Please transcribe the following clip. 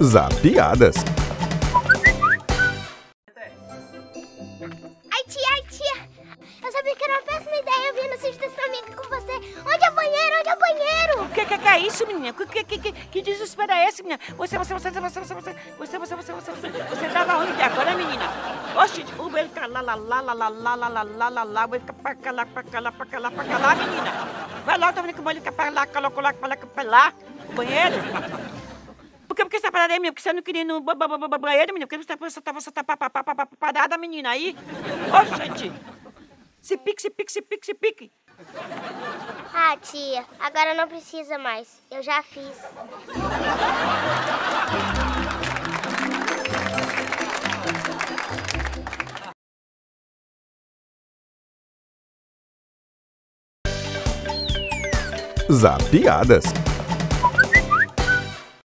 Zapiadas. Ai, tia, ai, tia. Eu sabia que era uma péssima ideia vir no sítio formigas com você. Onde é o banheiro? Onde é o banheiro? O que, que, que é isso, menina? Que, que, que, que, que desespero é esse, menina? Você, você, você, você, você, você, você, você, você, você, você, você, você tava onde agora, menina? Oxe, o ele fica lá, lá, lá, lá, lá, lá, lá, lá, lá, lá, lá, vai ficar pra cá, lá, pra cá, lá, pra cá, lá, pra cá, lá, menina. Vai logo, tá vendo que o banheiro fica pra lá, colocou lá, pra lá, pra lá, o banheiro. Por que, por que você tá parada aí, menina? Porque você não queria ir no ba- ba- ba- ba- banheiro, menina? Porque você tá, você tá, você tá pa- pa- pa- pa- pa- parada, menina, aí? Ô, gente! Se pique, se pique, se pique, se pique. Ah, tia, agora não precisa mais. Eu já fiz. Zapiadas.